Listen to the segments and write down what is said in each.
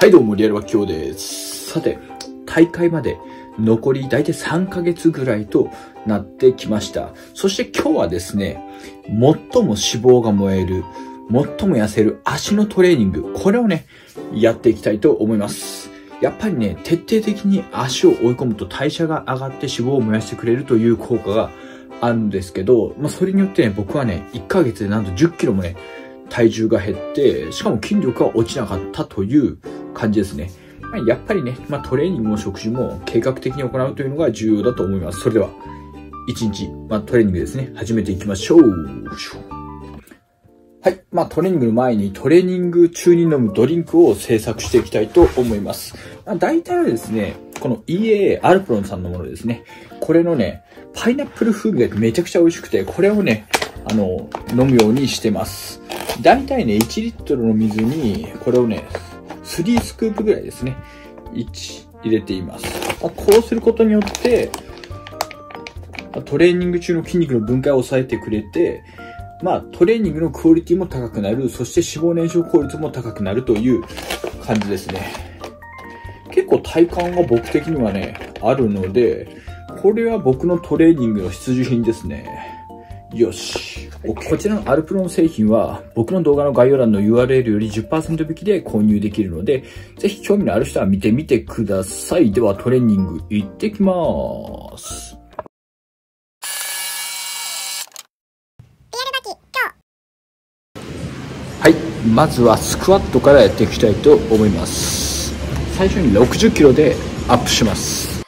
はい、どうも、リアルは今日です。さて、大会まで残り大体3ヶ月ぐらいとなってきました。そして今日はですね、最も脂肪が燃える、最も痩せる足のトレーニング、これをね、やっていきたいと思います。やっぱりね、徹底的に足を追い込むと代謝が上がって脂肪を燃やしてくれるという効果があるんですけど、まあそれによってね、僕はね、1ヶ月でなんと10キロもね、体重が減って、しかも筋力が落ちなかったという感じですね。まあやっぱりね、まあ、トレーニングも食事も計画的に行うというのが重要だと思います。それでは、1日、まあ、トレーニングですね、始めていきましょう。はい。まあ、トレーニングの前にトレーニング中に飲むドリンクを制作していきたいと思います。まあ、大体はですね、この EAA アルプロンさんのものですね。これのね、パイナップル風味がめちゃくちゃ美味しくて、これをね、あの、飲むようにしてます。大体ね、1リットルの水に、これをね、3スクープぐらいですね。1入れています。まあこうすることによって、まあトレーニング中の筋肉の分解を抑えてくれて、まあ、トレーニングのクオリティも高くなる、そして脂肪燃焼効率も高くなるという感じですね。結構体感が僕的にはね、あるので、これは僕のトレーニングの必需品ですね。よし。こちらのアルプロの製品は僕の動画の概要欄の URL より10%引きで購入できるので、ぜひ興味のある人は見てみてください。ではトレーニング行ってきます。はい。まずはスクワットからやっていきたいと思います。最初に60キロでアップします。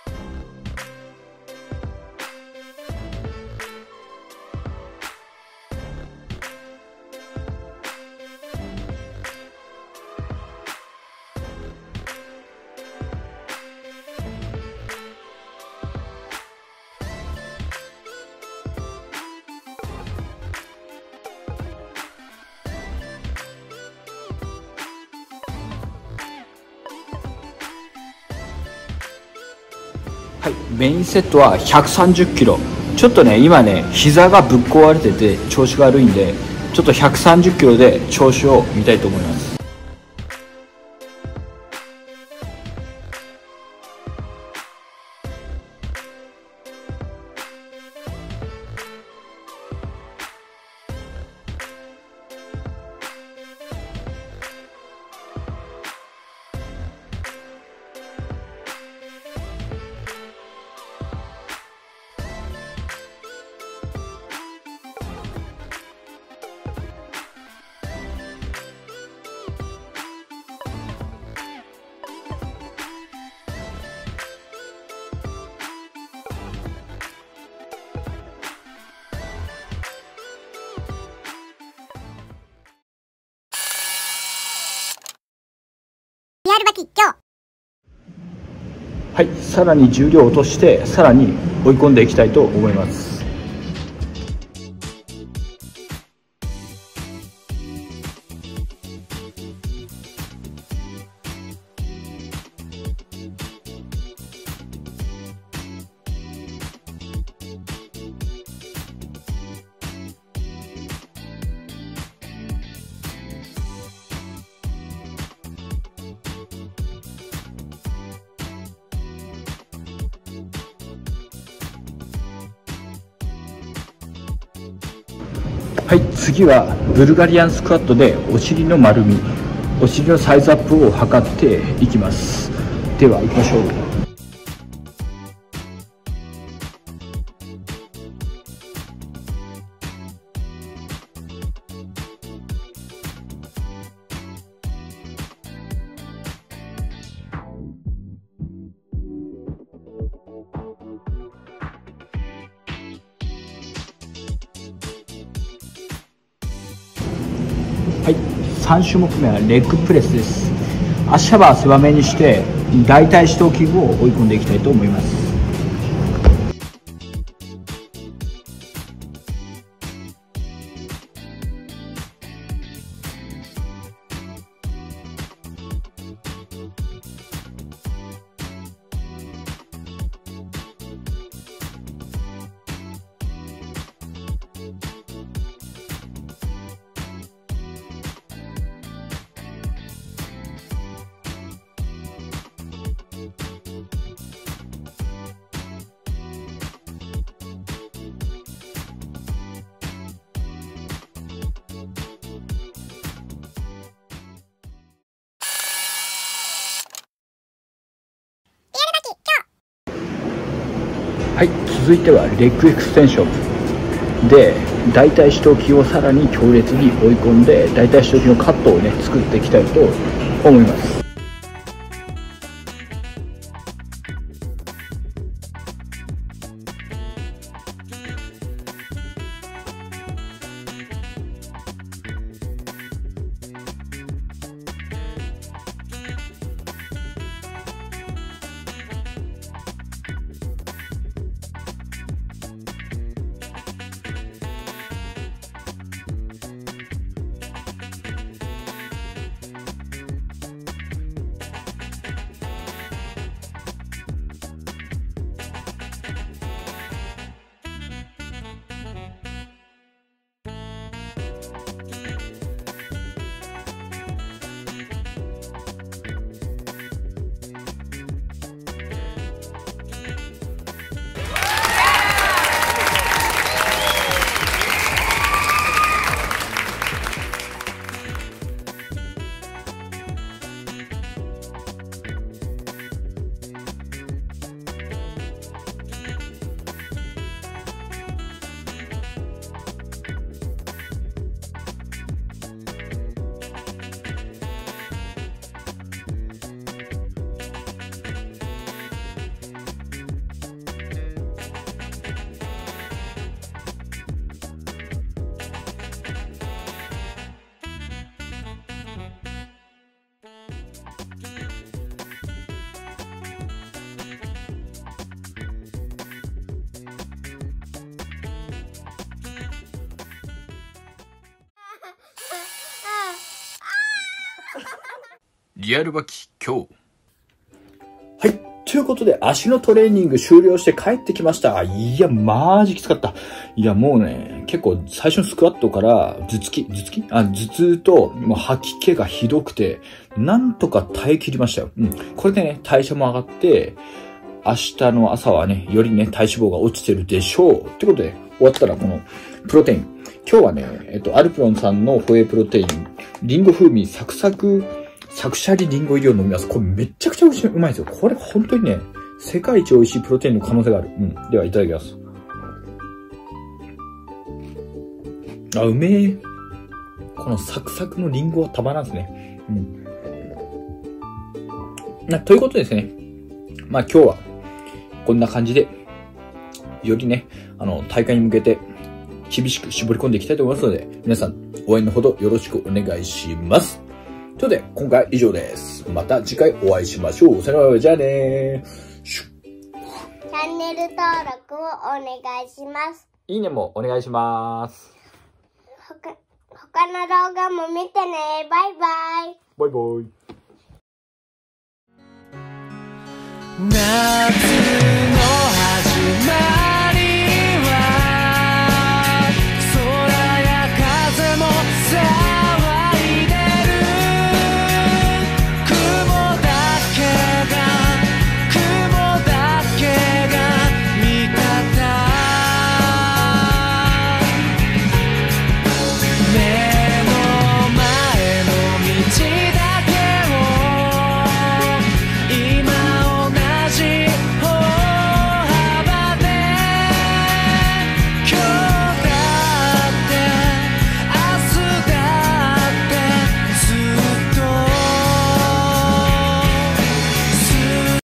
はい、メインセットは130キロ。ちょっとね、今ね、膝がぶっ壊れてて調子が悪いんで、ちょっと130キロで調子を見たいと思います。リアルバキ今日はい、さらに重量を落として、さらに追い込んでいきたいと思います。はい、次はブルガリアンスクワットでお尻の丸み、お尻のサイズアップを測っていきます。では行きましょう。はい、3種目目はレッグプレスです。足幅は狭めにして大腿四頭筋を追い込んでいきたいと思います。はい続いてはレッグエクステンション。で大腿四頭筋をさらに強烈に追い込んで大腿四頭筋のカットをね作っていきたいと思います。リアルバキ今日はいということで、足のトレーニング終了して帰ってきました。いや、マジきつかった。いや、もうね、結構最初のスクワットから頭突き、頭突き？あ、頭痛と、もう吐き気がひどくて、なんとか耐え切りましたよ。うん。これでね、代謝も上がって、明日の朝はね、よりね、体脂肪が落ちてるでしょう。ってことで、終わったらこの、プロテイン。今日はね、えっと、アルプロンさんのホエイプロテイン、リンゴ風味サクサクサクシャリリンゴ入りを飲みます。これめちゃくちゃ美味しい、うまいですよ。これ本当にね、世界一美味しいプロテインの可能性がある。うん。では、いただきます。あ、うめえ。このサクサクのリンゴはたまらんですね。うん。な、ということですね。まあ今日は、こんな感じで、よりね、あの、大会に向けて、厳しく絞り込んでいきたいと思いますので、皆さん、応援のほどよろしくお願いします。ということで、今回は以上です。また次回お会いしましょう。さよなら、じゃあねチャンネル登録をお願いします。いいねもお願いします。他、他の動画も見てね。バイバイ。バイバイ。夏